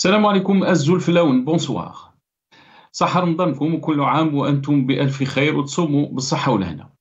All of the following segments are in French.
السلام عليكم الزلفلاون بونسوار صحة رمضانكم وكل عام وأنتم بألف خير وتصوموا بالصحة والهنا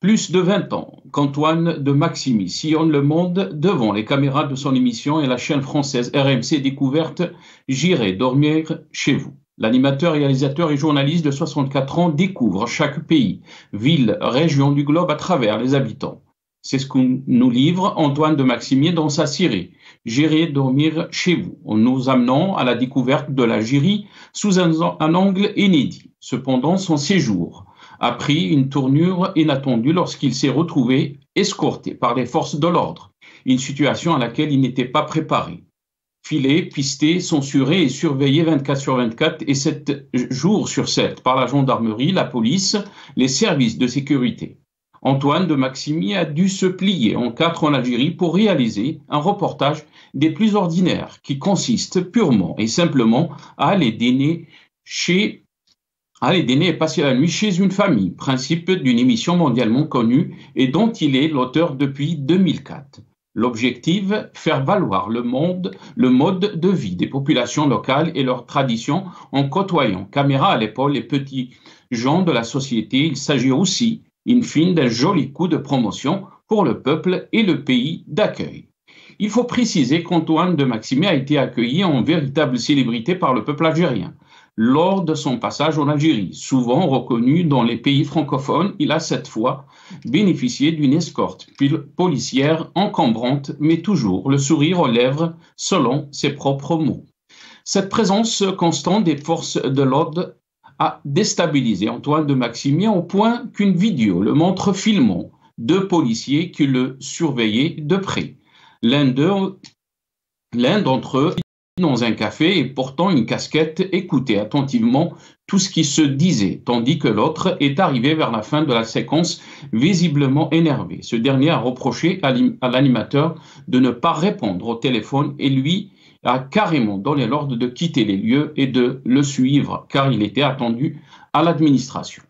Plus de 20 ans qu'Antoine de Maximi sillonne le monde devant les caméras de son émission et la chaîne française RMC Découverte J'irai dormir chez vous. L'animateur, réalisateur et journaliste de 64 ans découvre chaque pays, ville, région du globe à travers les habitants. C'est ce que nous livre Antoine de Maximier dans sa série J'irai dormir chez vous, en nous amenant à la découverte de l'Algérie sous un, un angle inédit. Cependant, son séjour a pris une tournure inattendue lorsqu'il s'est retrouvé escorté par les forces de l'ordre, une situation à laquelle il n'était pas préparé. Filé, pisté, censuré et surveillé 24 sur 24 et 7 jours sur 7 par la gendarmerie, la police, les services de sécurité. Antoine de Maximi a dû se plier en quatre en Algérie pour réaliser un reportage des plus ordinaires qui consiste purement et simplement à aller dîner chez et passer la nuit chez une famille, principe d'une émission mondialement connue et dont il est l'auteur depuis 2004. L'objectif, faire valoir le monde, le mode de vie des populations locales et leurs traditions en côtoyant caméra à l'épaule les petits gens de la société. Il s'agit aussi in fine d'un joli coup de promotion pour le peuple et le pays d'accueil. Il faut préciser qu'Antoine de Maximé a été accueilli en véritable célébrité par le peuple algérien. Lors de son passage en Algérie, souvent reconnu dans les pays francophones, il a cette fois bénéficié d'une escorte policière encombrante, mais toujours le sourire aux lèvres, selon ses propres mots. Cette présence constante des forces de l'ordre a déstabilisé Antoine de Maximien au point qu'une vidéo le montre filmant deux policiers qui le surveillaient de près. L'un d'entre eux, dans un café et portant une casquette, écoutait attentivement tout ce qui se disait, tandis que l'autre est arrivé vers la fin de la séquence visiblement énervé. Ce dernier a reproché à l'animateur de ne pas répondre au téléphone et lui a carrément donné l'ordre de quitter les lieux et de le suivre, car il était attendu à l'administration.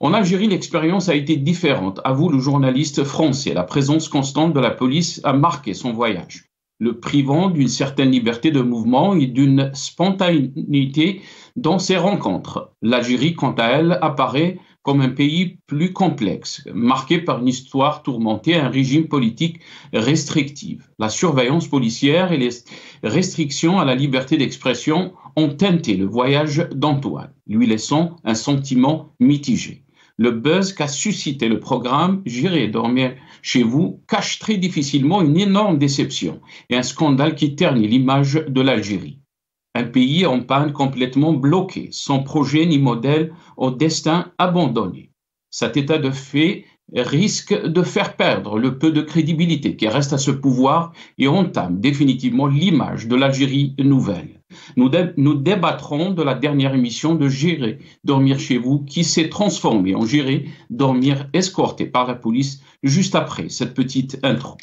En Algérie, l'expérience a été différente. À vous, le journaliste français, la présence constante de la police a marqué son voyage, le privant d'une certaine liberté de mouvement et d'une spontanéité dans ses rencontres. L'Algérie, quant à elle, apparaît comme un pays plus complexe, marqué par une histoire tourmentée, un régime politique restrictif. La surveillance policière et les restrictions à la liberté d'expression ont teinté le voyage d'Antoine, lui laissant un sentiment mitigé. Le buzz qu'a suscité le programme J'irai dormir chez vous cache très difficilement une énorme déception et un scandale qui ternit l'image de l'Algérie. Un pays en panne complètement bloqué, sans projet ni modèle, au destin abandonné. Cet état de fait risque de faire perdre le peu de crédibilité qui reste à ce pouvoir et entame définitivement l'image de l'Algérie nouvelle. Nous, débattrons de la dernière émission de Gérer, dormir chez vous, qui s'est transformée en Gérer, dormir escorté par la police juste après cette petite intro.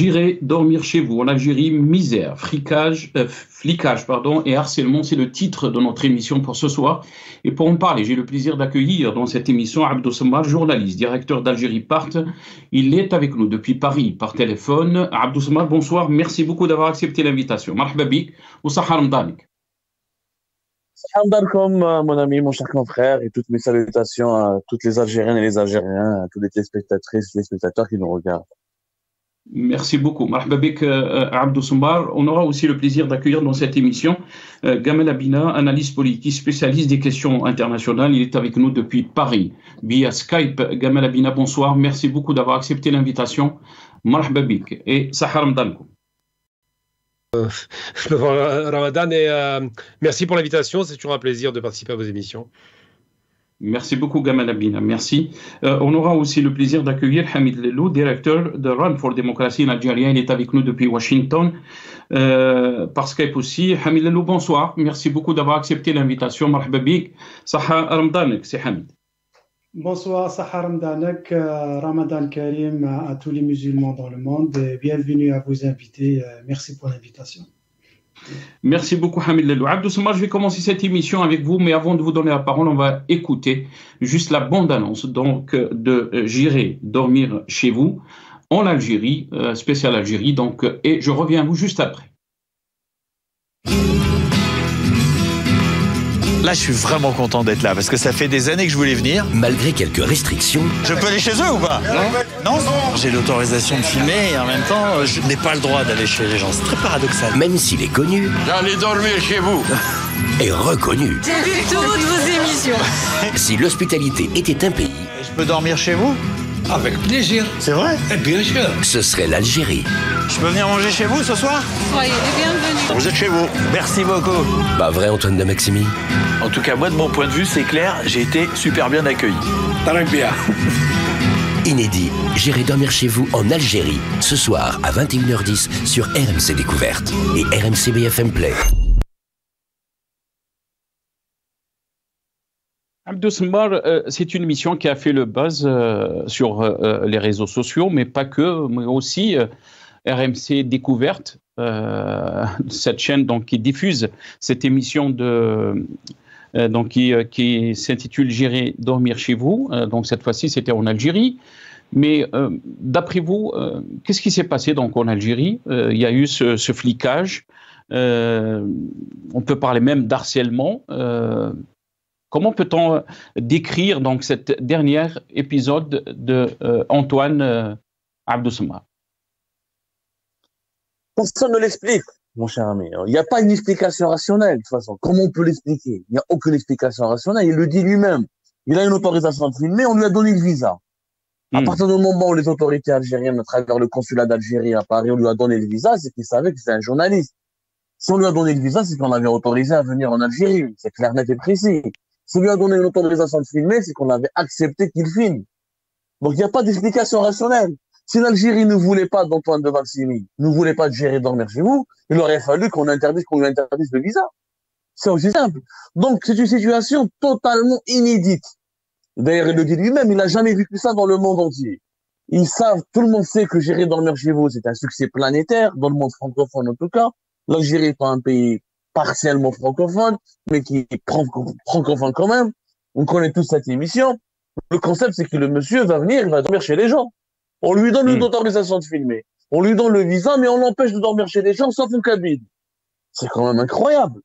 J'irai dormir chez vous en Algérie, misère, fricage, euh, flicage pardon, et harcèlement, c'est le titre de notre émission pour ce soir. Et pour en parler, j'ai le plaisir d'accueillir dans cette émission Abdou Samar, journaliste, directeur d'Algérie Part. Il est avec nous depuis Paris par téléphone. Abdou Samar, bonsoir, merci beaucoup d'avoir accepté l'invitation. Marhaba bik, ou Salam comme euh, mon ami, mon cher confrère, et toutes mes salutations à toutes les Algériennes et les Algériens, à tous les téléspectatrices et les spectateurs qui nous regardent. Merci beaucoup. Marhababik euh, Abdou Soumbar. On aura aussi le plaisir d'accueillir dans cette émission euh, Gamal Abina, analyste politique, spécialiste des questions internationales. Il est avec nous depuis Paris via Skype. Gamal Abina, bonsoir. Merci beaucoup d'avoir accepté l'invitation. Et Sahar Mdankou. Euh, Ramadan et euh, merci pour l'invitation. C'est toujours un plaisir de participer à vos émissions. Merci beaucoup, Gamal Abina. Merci. Euh, on aura aussi le plaisir d'accueillir Hamid Lelou, directeur de Run for Democracy en Algérie. Il est avec nous depuis Washington. Euh, par Skype aussi. Hamid Lelou, bonsoir. Merci beaucoup d'avoir accepté l'invitation. Marhababik. Saha Ramdanek, c'est Hamid. Bonsoir, Sahar Ramdanek, euh, Ramadan Karim à tous les musulmans dans le monde. Bienvenue à vos invités. Euh, merci pour l'invitation. Merci beaucoup, Hamid Lelou. Abdou Soumar, je vais commencer cette émission avec vous, mais avant de vous donner la parole, on va écouter juste la bande-annonce donc, de euh, J'irai dormir chez vous en Algérie, euh, spécial Algérie, donc, et je reviens à vous juste après. Là, je suis vraiment content d'être là parce que ça fait des années que je voulais venir. Malgré quelques restrictions. Je peux aller chez eux ou pas Non Non, J'ai l'autorisation de filmer et en même temps, je n'ai pas le droit d'aller chez les gens. C'est très paradoxal. Même s'il est connu. J'allais dormir chez vous. Et reconnu. J'ai vu toutes vos émissions. si l'hospitalité était un pays. Je peux dormir chez vous Avec plaisir. C'est vrai? Bien sûr. Ce serait l'Algérie. Je peux venir manger chez vous ce soir? Soyez les bienvenus. Vous êtes chez vous. Merci beaucoup. Pas vrai, Antoine de Maximi? En tout cas, moi, de mon point de vue, c'est clair, j'ai été super bien accueilli. Très bien. Inédit, j'irai dormir chez vous en Algérie, ce soir à 21h10 sur RMC Découverte et RMC BFM Play. Abdou euh, c'est une émission qui a fait le buzz euh, sur euh, les réseaux sociaux, mais pas que, mais aussi euh, RMC Découverte, euh, cette chaîne donc, qui diffuse cette émission de, euh, donc, qui, euh, qui s'intitule J'irai dormir chez vous. Euh, donc cette fois-ci, c'était en Algérie. Mais euh, d'après vous, euh, qu'est-ce qui s'est passé donc en Algérie? Euh, Il y a eu ce, flicage. Euh, on peut parler même d'harcèlement. Comment peut-on euh, décrire donc cet dernier épisode de euh, Antoine euh, Abdou Soumar Personne ne l'explique, mon cher ami. Il n'y a pas une explication rationnelle, de toute façon. Comment on peut l'expliquer? Il n'y a aucune explication rationnelle. Il le dit lui-même. Il a une autorisation de filmer, on lui a donné le visa. À Hmm. partir du moment où les autorités algériennes, à travers le consulat d'Algérie à Paris, on lui a donné le visa, c'est qu'il savait que c'était un journaliste. Si on lui a donné le visa, c'est qu'on l'avait autorisé à venir en Algérie. C'est clair, net et précis. Si on lui a donné une autorisation de filmer, c'est qu'on avait accepté qu'il filme. Donc il n'y a pas d'explication rationnelle. Si l'Algérie ne voulait pas d'Antoine de Maximi, ne voulait pas de gérer dormir chez vous, il aurait fallu qu'on interdise, qu'on lui interdise le visa. C'est aussi simple. Donc c'est une situation totalement inédite. D'ailleurs, il le dit lui-même, il n'a jamais vécu ça dans le monde entier. Ils savent, tout le monde sait que gérer dormir chez vous, c'est un succès planétaire, dans le monde francophone en tout cas. L'Algérie est un pays partiellement francophone, mais qui est franco- francophone quand même. On connaît tous cette émission. Le concept, c'est que le monsieur va venir, il va dormir chez les gens. On lui donne une Mm. autorisation de filmer. On lui donne le visa, mais on l'empêche de dormir chez les gens sauf en cabine. C'est quand même incroyable.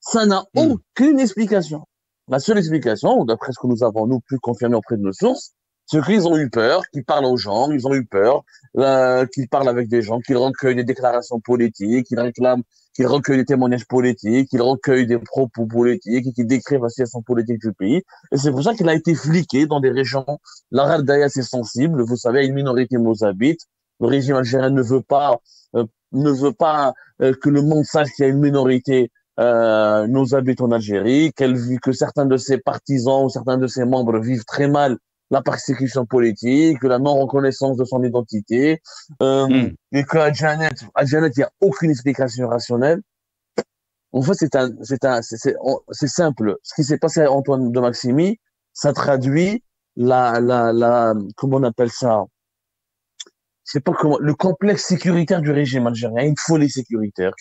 Ça n'a Mm. aucune explication. La seule explication, d'après ce que nous avons nous pu confirmer auprès de nos sources, c'est qu'ils ont eu peur, qu'ils parlent aux gens, ils ont eu peur, euh, qu'ils parlent avec des gens, qu'ils recueillent des déclarations politiques, qu'ils réclament, qu'ils recueillent des témoignages politiques, qu'ils recueillent des propos politiques et qu'ils décrivent la situation politique du pays. Et c'est pour ça qu'il a été fliqué dans des régions. La Rardaya, c'est sensible. Vous savez, une minorité mozabite. Le régime algérien ne veut pas, euh, ne veut pas euh, que le monde sache qu'il y a une minorité euh, en Algérie, qu'elle vit que certains de ses partisans ou certains de ses membres vivent très mal la persécution politique, la non-reconnaissance de son identité, euh, Mm. et qu'à Janet, à Janet, il n'y a aucune explication rationnelle. En fait, c'est un, c'est un, c'est, c'est, c'est simple. Ce qui s'est passé à Antoine de Maximi, ça traduit la, la, la, comment on appelle ça? Sais pas comment, le complexe sécuritaire du régime algérien, une folie sécuritaire.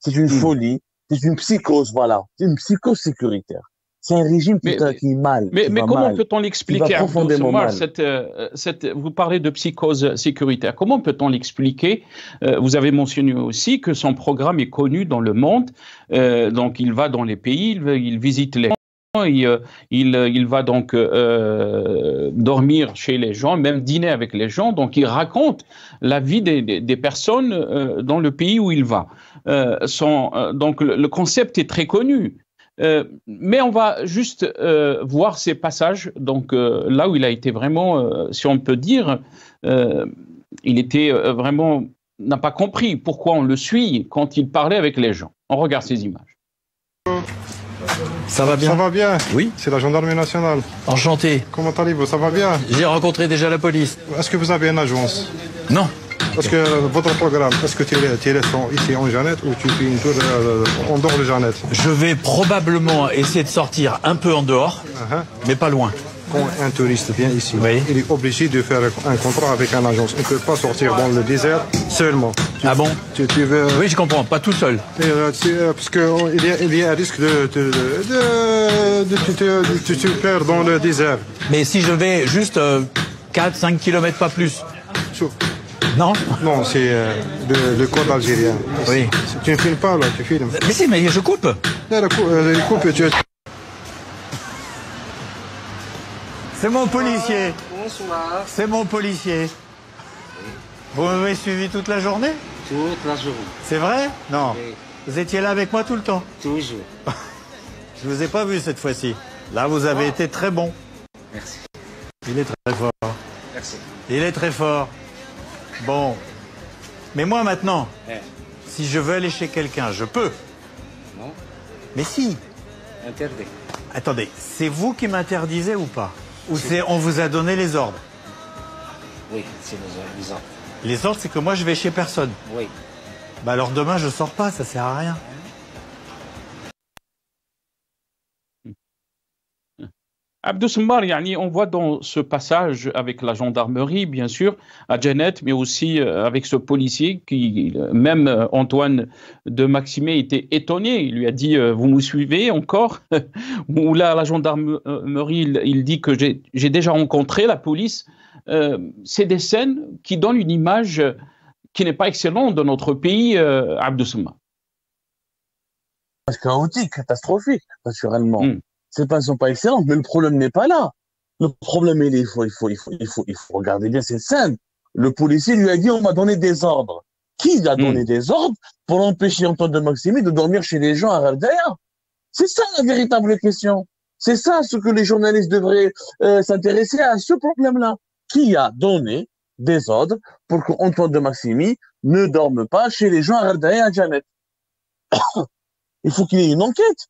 C'est une Mm. folie. C'est une psychose, voilà. C'est une psychose sécuritaire. C'est un régime qui, Mais- qui est mal. Mais, comment peut-on l'expliquer profondément mal. cette, euh, cette- Vous parlez de psychose sécuritaire. Comment peut-on l'expliquer? Euh, Vous avez mentionné aussi que son programme est connu dans le monde. Euh, donc, il va dans les pays, il, il visite les gens, il, il, il va donc euh, dormir chez les gens, même dîner avec les gens. Donc, il raconte la vie des, des- des personnes euh, dans le pays où il va. Euh, son, donc, le, le concept est très connu. Euh, mais on va juste euh, voir ces passages, donc euh, là où il a été vraiment, euh, si on peut dire, euh, il était vraiment, n'a pas compris pourquoi on le suit quand il parlait avec les gens. On regarde ces images. Ça va bien Ça va bien Oui. C'est la gendarmerie nationale. Enchanté. Comment allez-vous? Ça va bien? J'ai rencontré déjà la police. Est-ce que vous avez une agence? Non. Parce que votre programme, est-ce que tu es, tu es ici en Jeannette ou tu fais une tour euh, en dehors de Jeannette Je vais probablement essayer de sortir un peu en dehors, Uh-huh. mais pas loin. Quand un touriste vient ici, Oui. il est obligé de faire un contrat avec une agence. Il ne peut pas sortir dans le désert seulement. Tu- Ah bon tu, tu veux, Oui, je comprends, pas tout seul. Euh, euh, parce qu'il y, a- il y a un risque de, de, de, de, te- perdre dans le désert. Mais si je vais juste 4-5 km, pas plus. Sur- Non Non, c'est euh, le, le code algérien. Oui. Tu ne filmes pas là, tu filmes. Mais si, mais je coupe. Euh, tu, C'est mon policier. Bonsoir. C'est mon policier. Vous m'avez suivi toute la journée? Toute la journée. C'est vrai? Non. Oui. Vous étiez là avec moi tout le temps? Toujours. Je vous ai pas vu cette fois-ci. Là, vous avez été très bon. Merci. Il est très fort. Merci. Il est très fort. Bon. Mais moi maintenant, Eh, si je veux aller chez quelqu'un, je peux. non, Mais si. interdit. Attendez, c'est vous qui m'interdisez ou pas? Ou c'est on vous a donné les ordres? Oui, c'est nous avisons. Les ordres, c'est que moi je vais chez personne. Oui. Bah alors demain je sors pas, ça sert à rien. Abdou yani, on voit dans ce passage avec la gendarmerie, bien sûr, à Janet, mais aussi euh, avec ce policier qui, même euh, Antoine de Maximé était étonné. Il lui a dit euh, Vous me suivez encore? Ou là, la gendarmerie, il, il dit que j'ai déjà rencontré la police. Euh, C'est des scènes qui donnent une image qui n'est pas excellente de notre pays, euh, Abdou. C'est chaotique, catastrophique, naturellement. Mm. Ces pas sont pas excellentes, mais le problème n'est pas là. Le problème, il, est, il, faut, il, faut, il, faut, il, faut, il faut regarder bien cette scène. Le policier lui a dit on m'a donné des ordres. Qui a donné des ordres pour empêcher Antoine de Maximi de dormir chez les gens à Raldea C'est ça la véritable question. C'est ça ce que les journalistes devraient euh, s'intéresser à ce problème-là. Qui a donné des ordres pour qu'Antoine de Maximi ne dorme pas chez les gens à Raldea à Janet? Il faut qu'il y ait une enquête.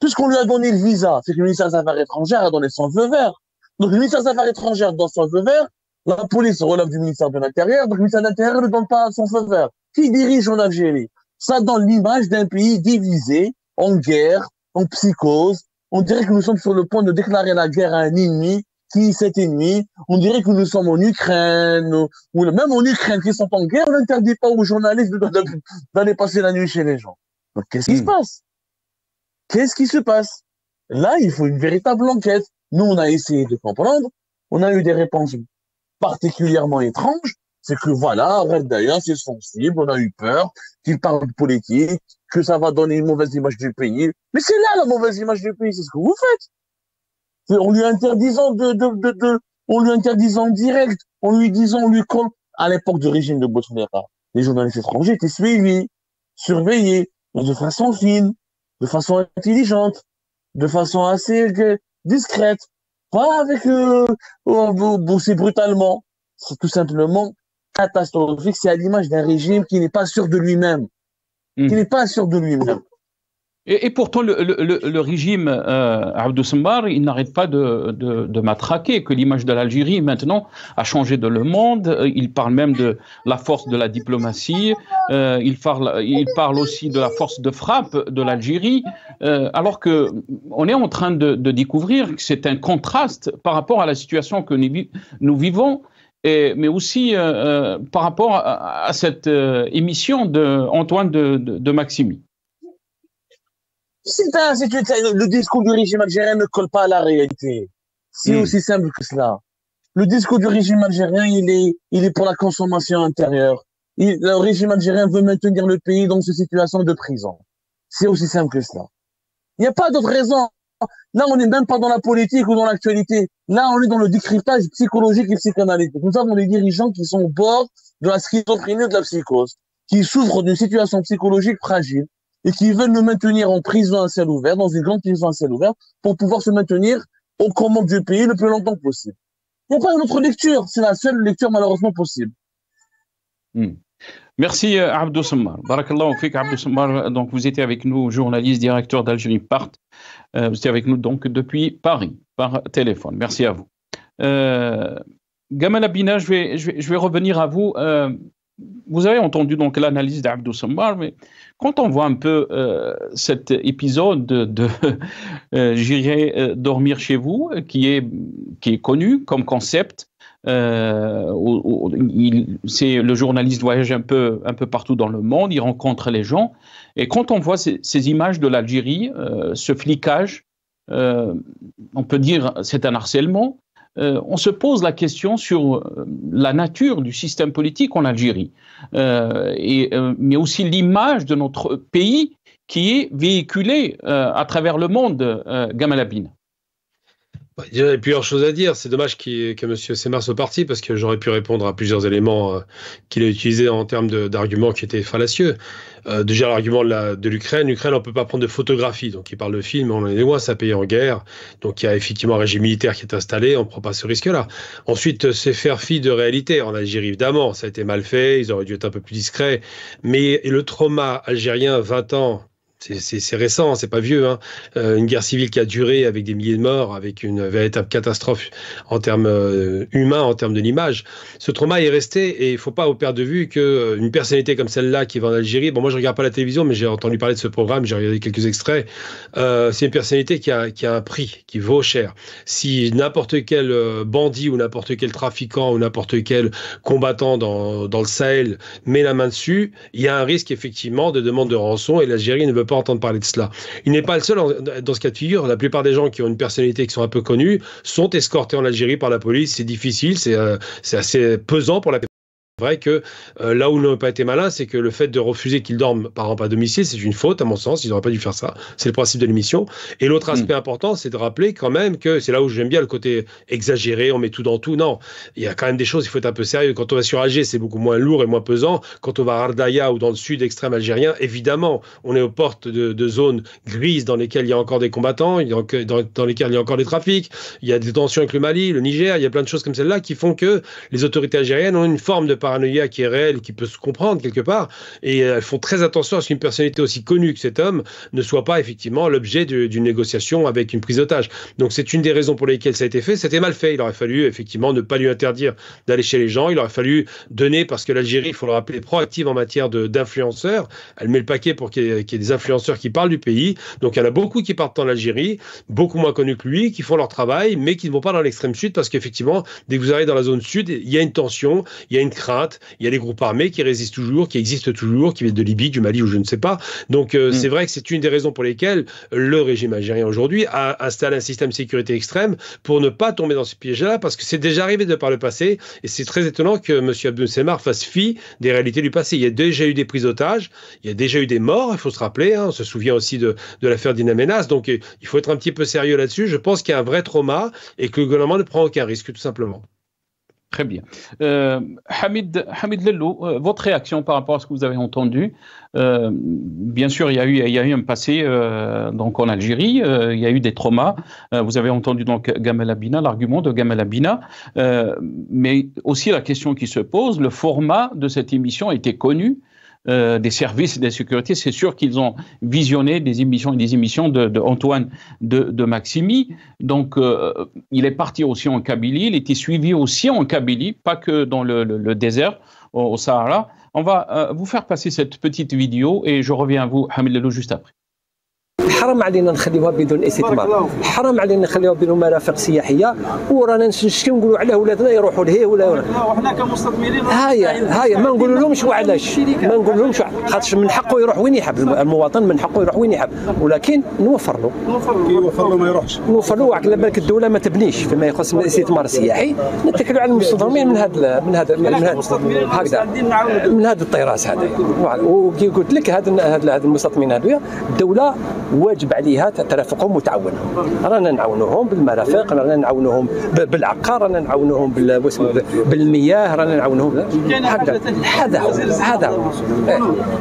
Puisqu'on lui a donné le visa, c'est que le ministère des Affaires étrangères a donné son feu vert. Donc le ministère des Affaires étrangères donne son feu vert, la police relève du ministère de l'Intérieur, donc le ministère de l'Intérieur ne donne pas son feu vert. Qui dirige en Algérie? Ça donne l'image d'un pays divisé, en guerre, en psychose. On dirait que nous sommes sur le point de déclarer la guerre à un ennemi qui cet ennemi. On dirait que nous sommes en Ukraine, ou même en Ukraine qui sont en guerre, on n'interdit pas aux journalistes d'aller passer la nuit chez les gens. Donc qu'est-ce qui se passe? Qu'est-ce qui se passe? Là, il faut une véritable enquête. Nous, on a essayé de comprendre. On a eu des réponses particulièrement étranges. C'est que voilà, d'ailleurs, c'est sensible. On a eu peur qu'il parle de politique, que ça va donner une mauvaise image du pays. Mais c'est là la mauvaise image du pays. C'est ce que vous faites. En lui interdisant de, de, de, de, on lui interdisant direct, en lui disant, lui comme à l'époque du régime de Bouteflika, les journalistes étrangers étaient suivis, surveillés, de façon fine, de façon intelligente, de façon assez euh, discrète, pas avec euh, bo- bosser brutalement. C'est tout simplement catastrophique. C'est à l'image d'un régime qui n'est pas sûr de lui-même, qui n'est pas sûr de lui-même. Et, et pourtant, le, le- le- régime euh, Abdou Semmar, il n'arrête pas de, de, de matraquer que l'image de l'Algérie, maintenant, a changé de le monde. Euh, Il parle même de la force de la diplomatie. Euh, il, parle, il parle aussi de la force de frappe de l'Algérie. Euh, alors que on est en train de, de découvrir que c'est un contraste par rapport à la situation que nous, vi- nous vivons. Et, mais aussi euh, euh, par rapport à, à cette émission de Antoine de, de, de Maximi. Si tu, le discours du régime algérien ne colle pas à la réalité. C'est Hmm. aussi simple que cela. Le discours du régime algérien, il est, il est pour la consommation intérieure. Il- le régime algérien veut maintenir le pays dans une situation de prison. C'est aussi simple que cela. Il n'y a pas d'autre raison. Là, on n'est même pas dans la politique ou dans l'actualité. Là, on est dans le décryptage psychologique et psychanalytique. Nous avons des dirigeants qui sont au bord de la schizophrénie de la psychose, qui souffrent d'une situation psychologique fragile et qui veulent nous maintenir en prison à ciel ouvert, dans une grande prison à ciel ouvert, pour pouvoir se maintenir aux commandes du pays le plus longtemps possible. Il n'y a autre lecture. C'est la seule lecture malheureusement possible. Hmm. Merci euh, Abdou Sammar. Barakallahu fik Abdou Sammar. Donc vous étiez avec nous, journaliste, directeur d'Algérie Part. Euh, vous étiez avec nous donc depuis Paris par téléphone. Merci à vous. Euh, Gamal Abina, je vais, je, vais, je vais revenir à vous. Vous avez entendu donc l'analyse d'Abdou Sammar, mais quand on voit un peu euh, cet épisode de, euh, J'irai euh, dormir chez vous, qui est, qui est connu comme concept, c'est le journaliste voyage un peu, un peu partout dans le monde, il rencontre les gens, et quand on voit ces, ces images de l'Algérie, ce flicage, on peut dire c'est un harcèlement. Euh, on se pose la question sur euh, la nature du système politique en Algérie, euh, mais aussi l'image de notre pays qui est véhiculée à travers le monde, Gamal Abine. Il y a plusieurs choses à dire. C'est dommage qu'il- que M. Semar soit parti parce que j'aurais pu répondre à plusieurs éléments euh, qu'il a utilisés en termes d'arguments qui étaient fallacieux. Euh, déjà, l'argument de l'Ukraine. L'Ukraine, on ne peut pas prendre de photographie. Donc, il parle de film. On est loin, un pays en guerre. Donc, il y a effectivement un régime militaire qui est installé. On ne prend pas ce risque-là. Ensuite, euh, c'est faire fi de réalité. En Algérie, évidemment, ça a été mal fait. Ils auraient dû être un peu plus discrets. Mais le trauma algérien, 20 ans, c'est- récent, c'est pas vieux. Hein. Euh, une guerre civile qui a duré avec des milliers de morts, avec une véritable catastrophe en termes euh, humains, en termes de l'image. Ce trauma est resté et il faut pas au perdre de vue que euh, personnalité comme celle-là qui va en Algérie. Bon, moi je regarde pas la télévision, mais j'ai entendu parler de ce programme, j'ai regardé quelques extraits. C'est une personnalité qui a, un prix, qui vaut cher. Si n'importe quel bandit ou n'importe quel trafiquant ou n'importe quel combattant dans, dans le Sahel met la main dessus, il y a un risque effectivement de demande de rançon et l'Algérie ne veut pas entendre parler de cela. Il n'est pas le seul dans ce cas de figure. La plupart des gens qui ont une personnalité qui sont un peu connus sont escortés en Algérie par la police. C'est difficile, c'est euh, assez pesant pour la vrai que euh, là où ils n'ont pas été malins, c'est que le fait de refuser qu'ils dorment par exemple à domicile, c'est une faute à mon sens. Ils n'auraient pas dû faire ça. C'est le principe de l'émission. Et l'autre aspect important, c'est de rappeler quand même que c'est là où j'aime bien le côté exagéré, on met tout dans tout. Non, il y a quand même des choses, il faut être un peu sérieux. Quand on va sur Alger, c'est beaucoup moins lourd et moins pesant. Quand on va à Ardaya ou dans le sud extrême algérien, évidemment, on est aux portes de, de zones grises dans lesquelles il y a encore des combattants, dans, dans lesquelles il y a encore des trafics, il y a des tensions avec le Mali, le Niger, il y a plein de choses comme celle-là qui font que les autorités algériennes ont une forme de paranoïa qui est réelle, qui peut se comprendre quelque part, et euh, elles font très attention à ce qu'une personnalité aussi connue que cet homme ne soit pas effectivement l'objet d'une négociation avec une prise d'otage. Donc c'est une des raisons pour lesquelles ça a été fait. C'était mal fait. Il aurait fallu effectivement ne pas lui interdire d'aller chez les gens. Il aurait fallu donner, parce que l'Algérie, il faut le rappeler, proactive en matière d'influenceurs. Elle met le paquet pour qu'il y, ait qu'il y ait des influenceurs qui parlent du pays. Donc il y en a beaucoup qui partent en Algérie, beaucoup moins connus que lui, qui font leur travail, mais qui ne vont pas dans l'extrême sud parce qu'effectivement, dès que vous arrivez dans la zone sud, il y a une tension, il y a une crainte, il y a des groupes armés qui résistent toujours, qui existent toujours, qui viennent de Libye, du Mali ou je ne sais pas. Donc euh, c'est vrai que c'est une des raisons pour lesquelles le régime algérien aujourd'hui a installé un système de sécurité extrême pour ne pas tomber dans ce piège-là, parce que c'est déjà arrivé de par le passé, et c'est très étonnant que M. Abdel fasse fi des réalités du passé. Il y a déjà eu des prises d'otages, il y a déjà eu des morts, il faut se rappeler, hein, on se souvient aussi de, de l'affaire d'Inaménas, donc euh, il faut être un petit peu sérieux là-dessus. Je pense qu'il y a un vrai trauma et que le gouvernement ne prend aucun risque, tout simplement. Très bien. Euh, Hamid, Hamid Lellou, euh, votre réaction par rapport à ce que vous avez entendu? Euh, Bien sûr, il y a eu, il y a eu un passé euh, donc en Algérie, euh, il y a eu des traumas. Vous avez entendu donc Gamal Abina, l'argument de Gamal Abina, mais aussi la question qui se pose, le format de cette émission était connu. Euh, des services de sécurité, c'est sûr qu'ils ont visionné des émissions et des émissions de, de Antoine de, de Maximi. Donc, euh, il est parti aussi en Kabylie, il était suivi aussi en Kabylie, pas que dans le, désert, au, au Sahara. On va euh, vous faire passer cette petite vidéo et je reviens à vous, Hamid Lelou, juste après. حرام علينا نخليوها بدون استثمار. حرام علينا نخليوها بدون مرافق سياحية. ورانا نشتي نقولوا على ولادنا يروحوا لهيه ولا وحنا كمستثمرين هيا هيا ما نقول لهمش وعلاش. ما نقول لهمش خاطر من حقه يروح وين يحب. المواطن من حقه يروح وين يحب. ولكن نوفر له. يوفر له ما يروحش. نوفر له على بالك الدولة ما تبنيش فيما يخص الاستثمار السياحي. نتكلوا على المستثمرين من هذا من هذا من هذا هكذا. من هذا الطراز هذا. وكي قلت لك هذا هذا المستثمرين هذويا الدولة واجب عليها ترافقهم وتعاونهم. رانا نعاونوهم بالمرافق رانا نعاونوهم بالعقار رانا نعاونوهم بالمياه رانا نعاونوهم. هكذا. هذا هو هذا هو.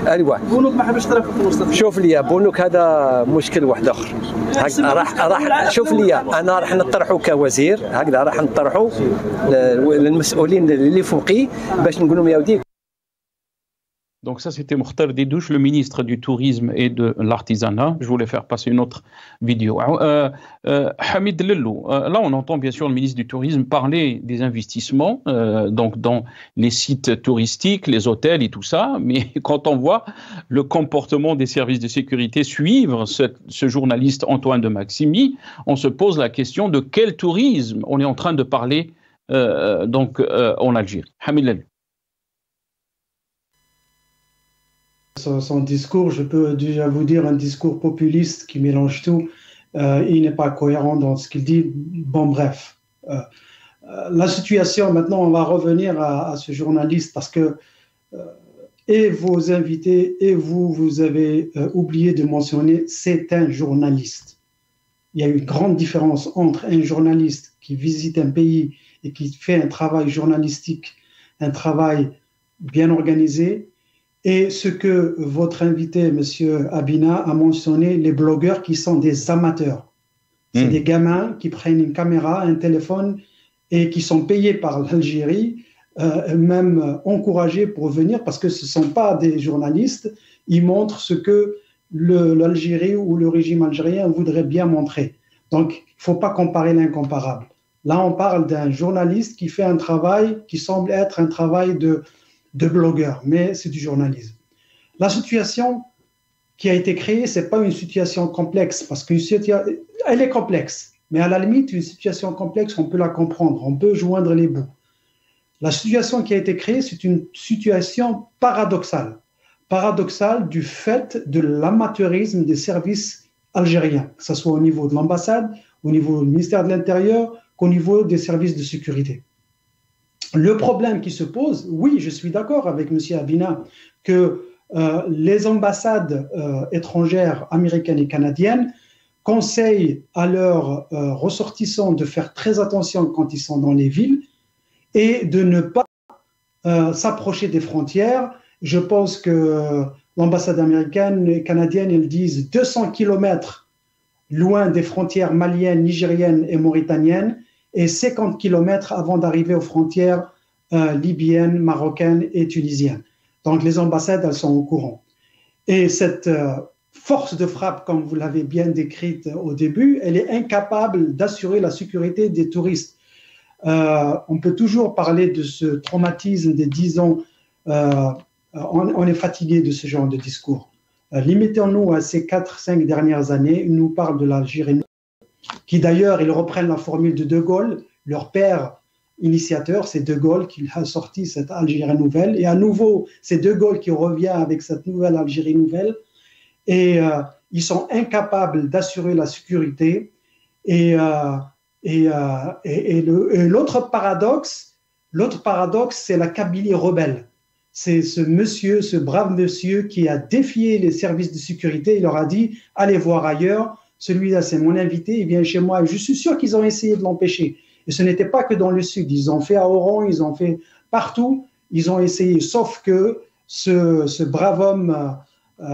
أيوا. بنوك ما حبش ترافق شوف لي بنوك هذا مشكل واحد آخر. راح راح شوف لي أنا راح نطرحه كوزير. هكذا راح نطرحه للمسؤولين اللي فوقي باش نقول لهم يا ودي Donc ça, c'était Mokhtar Didouche, le ministre du Tourisme et de l'Artisanat. Je voulais faire passer une autre vidéo. Euh, euh, Hamid Lellou, euh, là, on entend bien sûr le ministre du Tourisme parler des investissements donc dans les sites touristiques, les hôtels et tout ça, mais quand on voit le comportement des services de sécurité suivre ce, journaliste Antoine de Maximi, on se pose la question de quel tourisme on est en train de parler donc en Algérie. Hamid Lellou. Son, discours, je peux déjà vous dire un discours populiste qui mélange tout. Euh, il n'est pas cohérent dans ce qu'il dit. Bon, bref. Euh, euh, la situation, maintenant, on va revenir à ce journaliste parce que et vos invités et vous, vous avez oublié de mentionner, c'est un journaliste. Il y a une grande différence entre un journaliste qui visite un pays et qui fait un travail journalistique, un travail bien organisé, et ce que votre invité, Monsieur Abina, a mentionné, les blogueurs qui sont des amateurs. C'est mmh. des gamins qui prennent une caméra, un téléphone et qui sont payés par l'Algérie, euh, même encouragés pour venir parce que ce ne sont pas des journalistes. Ils montrent ce que l'Algérie ou le régime algérien voudrait bien montrer. Donc, il ne faut pas comparer l'incomparable. Là, on parle d'un journaliste qui fait un travail qui semble être un travail de, de blogueurs, mais c'est du journalisme. La situation qui a été créée, ce n'est pas une situation complexe, parce qu'elle est complexe, mais à la limite, une situation complexe, on peut la comprendre, on peut joindre les bouts. La situation qui a été créée, c'est une situation paradoxale. Paradoxale du fait de l'amateurisme des services algériens, que ce soit au niveau de l'ambassade, au niveau du ministère de l'Intérieur, qu'au niveau des services de sécurité. Le problème qui se pose, oui, je suis d'accord avec M. Abina que euh, les ambassades euh, étrangères américaines et canadiennes conseillent à leurs euh, ressortissants de faire très attention quand ils sont dans les villes et de ne pas s'approcher des frontières. Je pense que l'ambassade américaine et canadienne, elles disent 200 kilomètres loin des frontières maliennes, nigériennes et mauritaniennes et 50 kilomètres avant d'arriver aux frontières euh, libyennes, marocaines et tunisiennes. Donc les ambassades, elles sont au courant. Et cette euh, force de frappe, comme vous l'avez bien décrite au début, elle est incapable d'assurer la sécurité des touristes. Euh, on peut toujours parler de ce traumatisme des 10 ans. On, on, est fatigué de ce genre de discours. Limitons-nous à ces 4-5 dernières années. Ils nous parlent de l'Algérie qui d'ailleurs, ils reprennent la formule de De Gaulle. Leur père initiateur, c'est De Gaulle qui a sorti cette Algérie nouvelle. Et à nouveau, c'est De Gaulle qui revient avec cette nouvelle Algérie nouvelle. Et euh, ils sont incapables d'assurer la sécurité. Et, euh, et, euh, et, et l'autre paradoxe, l'autre paradoxe, c'est la Kabylie rebelle. C'est ce monsieur, ce brave monsieur qui a défié les services de sécurité. Il leur a dit, allez voir ailleurs celui-là, c'est mon invité, il vient chez moi. Je suis sûr qu'ils ont essayé de l'empêcher. Et ce n'était pas que dans le sud. Ils ont fait à Oran, ils ont fait partout. Ils ont essayé. Sauf que ce, brave homme euh,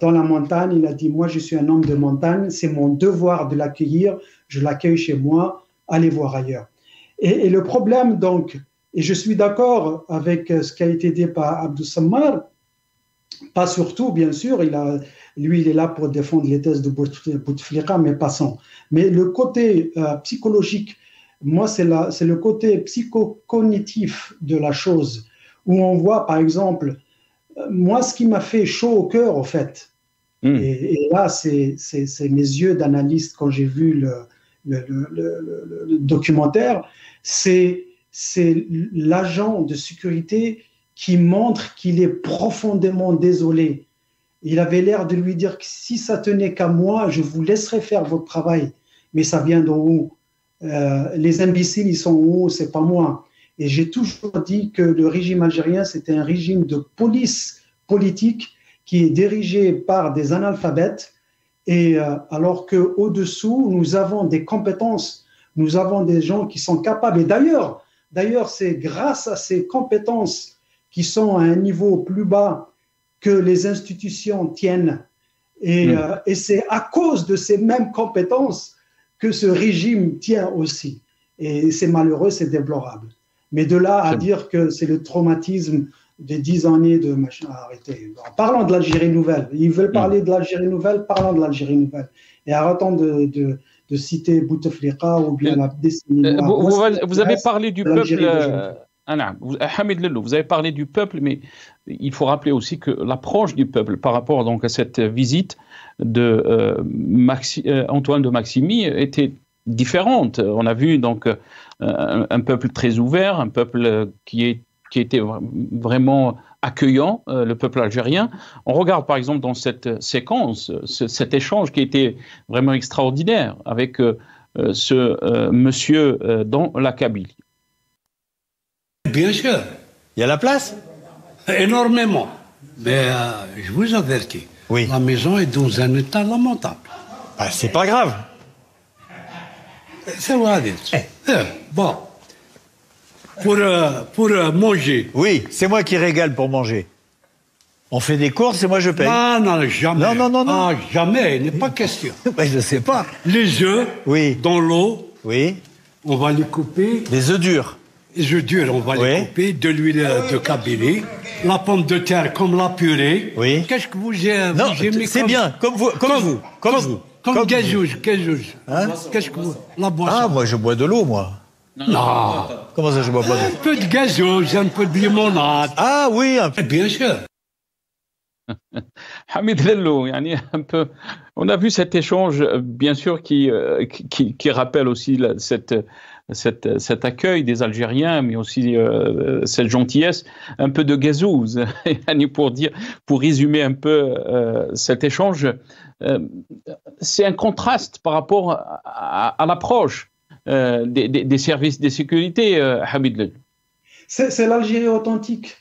dans la montagne, il a dit Moi, je suis un homme de montagne. C'est mon devoir de l'accueillir. Je l'accueille chez moi. Allez voir ailleurs. Et, et, le problème, donc, et je suis d'accord avec ce qui a été dit par Abdou Sammar, pas surtout, bien sûr, il a, lui, il est là pour défendre les thèses de Bouteflika, mais passons. Mais le côté euh, psychologique, moi, c'est le côté psychocognitif de la chose, où on voit, par exemple, euh, moi, ce qui m'a fait chaud au cœur, en fait, Et, et là, c'est mes yeux d'analyste quand j'ai vu le, le, documentaire. C'est c'est l'agent de sécurité qui montre qu'il est profondément désolé. Il avait l'air de lui dire que si ça tenait qu'à moi, je vous laisserai faire votre travail, mais ça vient d'en haut. Euh, les imbéciles, ils sont en haut, c'est pas moi. Et j'ai toujours dit que le régime algérien, c'était un régime de police politique qui est dirigé par des analphabètes, et euh, alors que au-dessous, nous avons des compétences, nous avons des gens qui sont capables. Et d'ailleurs, d'ailleurs, c'est grâce à ces compétences qui sont à un niveau plus bas que les institutions tiennent. Et, Mm. euh, et c'est à cause de ces mêmes compétences que ce régime tient aussi. Et c'est malheureux, c'est déplorable. Mais de là à dire que c'est le traumatisme des dix années de machin, arrêtez. Parlons de l'Algérie nouvelle. Ils veulent parler de l'Algérie nouvelle, parlons de l'Algérie nouvelle. Et arrêtons de, de, de citer Bouteflika ou bien la décennie Euh. Vous, vous- vous avez parlé du peuple. Euh, ah, vous- Hamid Lello, vous avez parlé du peuple, mais il faut rappeler aussi que l'approche du peuple par rapport donc à cette visite de euh, euh, Antoine de Maximi était différente. On a vu donc euh, un, peuple très ouvert, un peuple euh, qui est qui était vra- vraiment accueillant, euh, le peuple algérien. On regarde par exemple dans cette séquence, ce- cet échange qui était vraiment extraordinaire avec euh, euh, ce euh, monsieur euh, dans la Kabylie. Bien sûr. Il y a la place Énormément. Mais euh, je vous avertis. Oui. La maison est dans un état lamentable. Ah, c'est pas grave. C'est vrai. Eh, bon. Pour, euh, pour euh, manger. Oui, c'est moi qui régale pour manger. On fait des courses et moi je paye. Non, non, jamais. Non, non, non, non. Ah, jamais, il n'est pas question. Ouais, je sais pas. Les œufs, Oui. dans l'eau, Oui. on va les couper. Des œufs durs. Œufs durs, on va Oui. les couper. De l'huile de Kabylie. La pomme de terre comme la purée. Oui. Qu'est-ce que vous aimez Non, c'est comme- bien, comme vous, comme, vous, comme, vous. Comme Comme gazouge, gazouge. Hein Qu'est-ce que vous... La boisson? Ah, moi je bois de l'eau, moi. non. Comment ça, je bois pas Un d'eau peu de gazouge, un peu de limonade. Ah oui, un peu. Bien sûr. Hamid Lello, un peu. On a vu cet échange, bien sûr, qui, euh, qui, qui rappelle aussi la- cette, cet accueil des Algériens, mais aussi euh, cette gentillesse, un peu de gazouze, pour dire, pour résumer un peu euh, cet échange. euh, c'est un contraste par rapport à, l'approche des, des- services de sécurité, Hamid c'est l'Algérie authentique.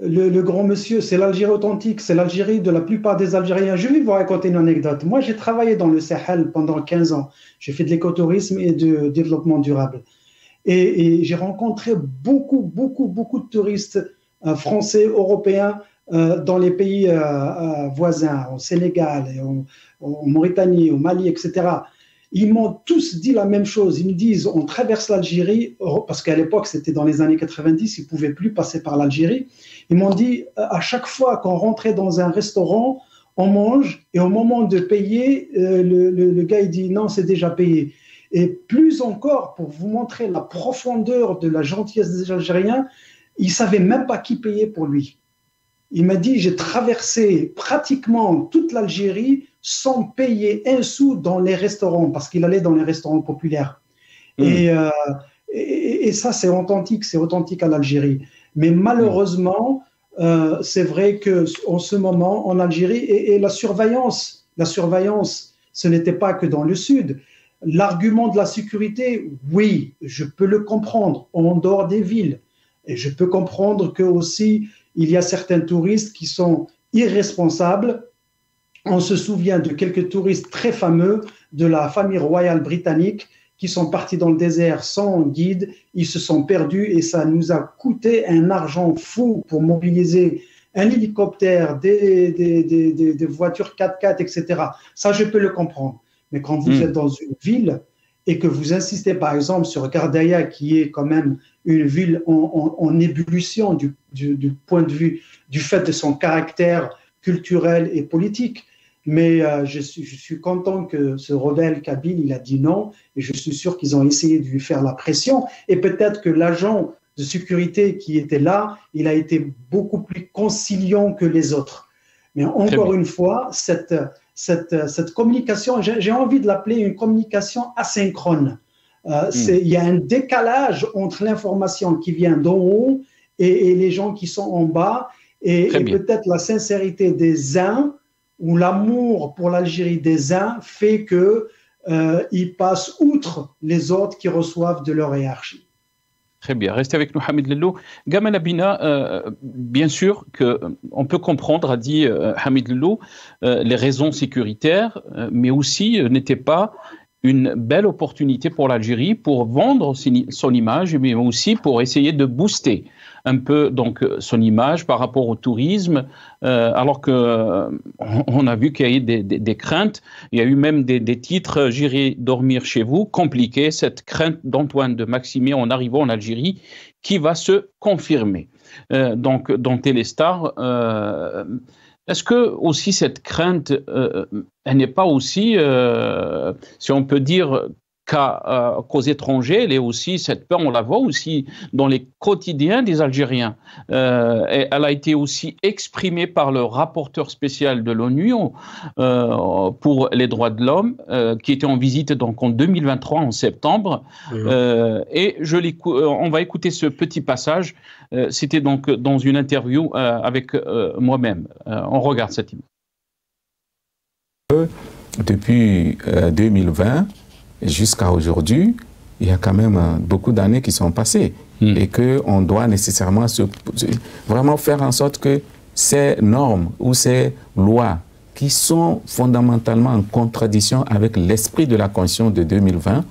Le, grand monsieur, c'est l'Algérie authentique. C'est l'Algérie de la plupart des Algériens. Je vais vous raconter une anecdote. Moi, j'ai travaillé dans le Sahel pendant 15 ans. J'ai fait de l'écotourisme et du développement durable. Et, j'ai rencontré beaucoup, beaucoup, beaucoup de touristes euh, français, européens euh, dans les pays euh, voisins, au Sénégal, en, en Mauritanie, au Mali, etc. Ils m'ont tous dit la même chose. Ils me disent, on traverse l'Algérie, parce qu'à l'époque, c'était dans les années 90, ils ne pouvaient plus passer par l'Algérie. Ils m'ont dit, à chaque fois qu'on rentrait dans un restaurant, on mange, et au moment de payer, euh, le, le- le gars, il dit, non, c'est déjà payé. Et plus encore, pour vous montrer la profondeur de la gentillesse des Algériens, il ne savait même pas qui payait pour lui. Il m'a dit, j'ai traversé pratiquement toute l'Algérie sans payer un sou dans les restaurants, parce qu'il allait dans les restaurants populaires. Et, euh, et, et ça, c'est authentique, c'est authentique à l'Algérie. Mais malheureusement, euh, c'est vrai que en ce moment, en Algérie, et, la surveillance, la surveillance, ce n'était pas que dans le sud. L'argument de la sécurité, oui, je peux le comprendre en dehors des villes. Et je peux comprendre que aussi il y a certains touristes qui sont irresponsables. On se souvient de quelques touristes très fameux de la famille royale britannique qui sont partis dans le désert sans guide, ils se sont perdus et ça nous a coûté un argent fou pour mobiliser un hélicoptère, des, des, des, des, des voitures 4x4, etc. Ça, je peux le comprendre. Mais quand vous Mm. êtes dans une ville et que vous insistez, par exemple, sur Gardaïa, qui est quand même une ville en, en- en ébullition du, du- du point de vue du fait de son caractère culturel et politique. Mais euh, je, suis, je suis content que ce rebelle Kabyle, il a dit non, et je suis sûr qu'ils ont essayé de lui faire la pression. Et peut-être que l'agent de sécurité qui était là, il a été beaucoup plus conciliant que les autres. Mais encore une fois, cette, cette, cette communication, j'ai envie de l'appeler une communication asynchrone. Euh, hmm. Il y a un décalage entre l'information qui vient d'en haut et, et, les gens qui sont en bas, et, et peut-être la sincérité des uns ou l'amour pour l'Algérie des uns fait que euh, ils passent outre les autres qui reçoivent de leur hiérarchie. Très bien. Restez avec nous, Hamid Lello. Gamal Abina, euh, bien sûr qu'on euh, peut comprendre, a dit Hamid Lello, euh, les raisons sécuritaires, mais aussi n'était pas une belle opportunité pour l'Algérie pour vendre son image, mais aussi pour essayer de booster un peu donc son image par rapport au tourisme, euh, alors que euh, on a vu qu'il y a eu des, craintes. Il y a eu même des, titres "J'irai dormir chez vous", compliqué cette crainte d'Antoine de Maximier en arrivant en Algérie, qui va se confirmer. Euh, donc dans Téléstar. Euh, est-ce que aussi cette crainte, euh, elle n'est pas aussi, euh, si on peut dire, qu'à, euh, qu'aux étrangers, elle est aussi cette peur, on la voit aussi dans les quotidiens des Algériens. Euh, et elle a été aussi exprimée par le rapporteur spécial de l'ONU euh, pour les droits de l'homme, euh, qui était en visite donc en 2023 en septembre. Mmh. et je on va écouter ce petit passage. C'était donc dans une interview avec moi-même. on regarde cette image. Depuis 2020 jusqu'à aujourd'hui, il y a quand même beaucoup d'années qui sont passées mmh. et qu'on doit nécessairement se, vraiment faire en sorte que ces normes ou ces lois qui sont fondamentalement en contradiction avec l'esprit de la Constitution de 2020,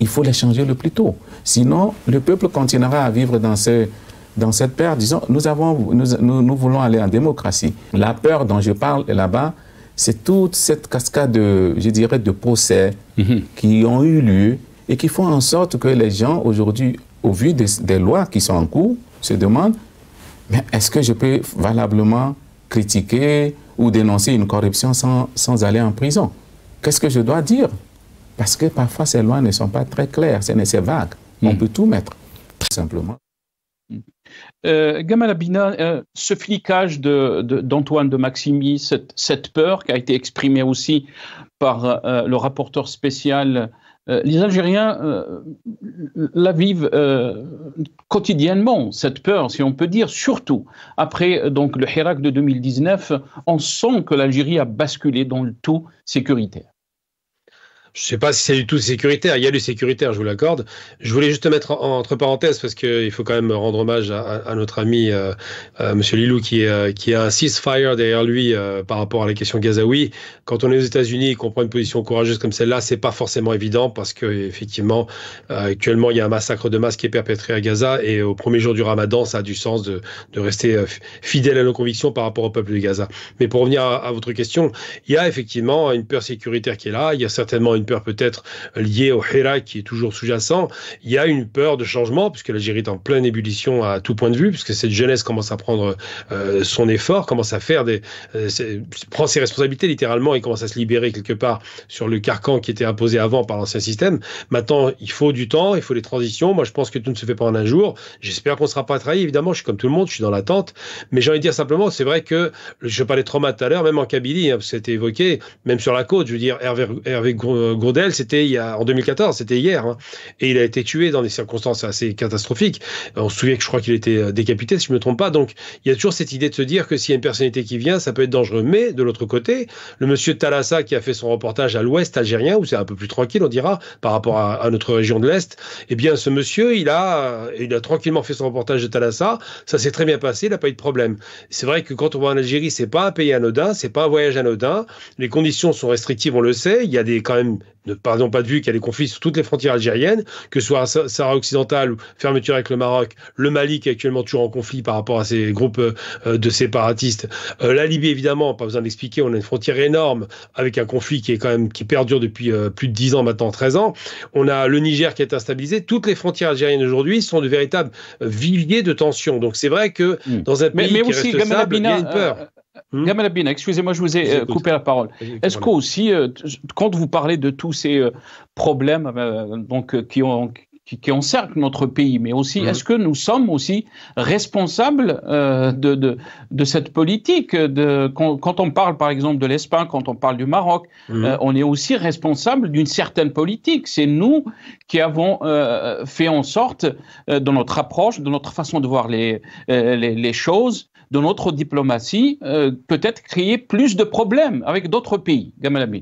il faut les changer le plus tôt. Sinon, le peuple continuera à vivre dans, ce, dans cette peur. Disons, nous, avons, nous, nous, nous voulons aller en démocratie. La peur dont je parle là-bas, c'est toute cette cascade, de, je dirais, de procès mm -hmm. qui ont eu lieu et qui font en sorte que les gens, aujourd'hui, au vu des, des, lois qui sont en cours, se demandent, mais est-ce que je peux valablement critiquer ou dénoncer une corruption sans, sans aller en prison? Qu'est-ce que je dois dire? Parce que parfois, ces lois ne sont pas très claires, c'est vague. Mm -hmm. On peut tout mettre, très simplement. Euh, Gamal Abina, euh, ce flicage d'Antoine de, Maximi, cette, peur qui a été exprimée aussi par euh, le rapporteur spécial, euh, les Algériens la vivent quotidiennement, cette peur, si on peut dire, surtout après le Hirak de 2019, on sent que l'Algérie a basculé dans le tout sécuritaire. Je ne sais pas si c'est du tout sécuritaire. Il y a du sécuritaire, je vous l'accorde. Je voulais juste te mettre en, entre parenthèses parce qu'il faut quand même rendre hommage à, à notre ami euh, euh, Monsieur Lilou qui, euh, qui a un ceasefire derrière lui euh, par rapport à la question gazaoui. Quand on est aux États-Unis et qu'on prend une position courageuse comme celle-là, c'est pas forcément évident parce que effectivement, euh, actuellement, il y a un massacre de masse qui est perpétré à Gaza et au premier jour du Ramadan, ça a du sens de, de rester euh, fidèle à nos convictions par rapport au peuple de Gaza. Mais pour revenir à, à votre question, il y a effectivement une peur sécuritaire qui est là. Il y a certainement une peur peut-être liée au Hirak qui est toujours sous-jacent. Il y a une peur de changement puisque l'Algérie est en pleine ébullition à tout point de vue puisque cette jeunesse commence à prendre euh, son effort, commence à faire des, euh, prend ses responsabilités littéralement et commence à se libérer quelque part sur le carcan qui était imposé avant par l'ancien système. Maintenant, il faut du temps, il faut des transitions. Moi, je pense que tout ne se fait pas en un jour. J'espère qu'on ne sera pas trahi. Évidemment, je suis comme tout le monde, je suis dans l'attente. Mais j'ai envie de dire simplement, c'est vrai que je parlais de trauma tout à l'heure, même en Kabylie, hein, c'était évoqué, même sur la côte. Je veux dire, Hervé, Hervé Gourdel, c'était il y a, en 2014, c'était hier, hein, et il a été tué dans des circonstances assez catastrophiques. On se souvient que je crois qu'il était décapité, si je me trompe pas. Donc, il y a toujours cette idée de se dire que s'il y a une personnalité qui vient, ça peut être dangereux. Mais de l'autre côté, le monsieur Talassa qui a fait son reportage à l'ouest algérien, où c'est un peu plus tranquille, on dira, par rapport à, à notre région de l'Est, eh bien, ce monsieur, il a, il a tranquillement fait son reportage de Talassa. Ça s'est très bien passé, il n'a pas eu de problème. C'est vrai que quand on va en Algérie, c'est pas un pays anodin, c'est pas un voyage anodin. Les conditions sont restrictives, on le sait. Il y a des, quand même, ne pardon pas de vue qu'il y a des conflits sur toutes les frontières algériennes, que ce soit à Sahara occidentale ou fermeture avec le Maroc, le Mali qui est actuellement toujours en conflit par rapport à ces groupes euh, de séparatistes, euh, la Libye évidemment, pas besoin d'expliquer, on a une frontière énorme avec un conflit qui est quand même qui perdure depuis euh, plus de 10 ans maintenant, 13 ans. On a le Niger qui est instabilisé. Toutes les frontières algériennes aujourd'hui sont de véritables viviers de tensions. Donc c'est vrai que mmh. dans un pays mais, mais qui aussi, reste stable, il y a une peur. Gamal Abina, excusez-moi, je vous ai euh, coupé la parole. Est-ce qu'aussi, euh, quand vous parlez de tous ces euh, problèmes donc, qui, ont, qui, qui encerclent notre pays, mais aussi Mhm. est-ce que nous sommes aussi responsables euh, de, de, de cette politique de, quand, quand on parle par exemple de l'Espagne, quand on parle du Maroc, Mhm. euh, on est aussi responsable d'une certaine politique. C'est nous qui avons euh, fait en sorte, euh, dans notre approche, de notre façon de voir les, euh, les, les choses, de notre diplomatie, euh, peut-être créer plus de problèmes avec d'autres pays. Gamal Amin.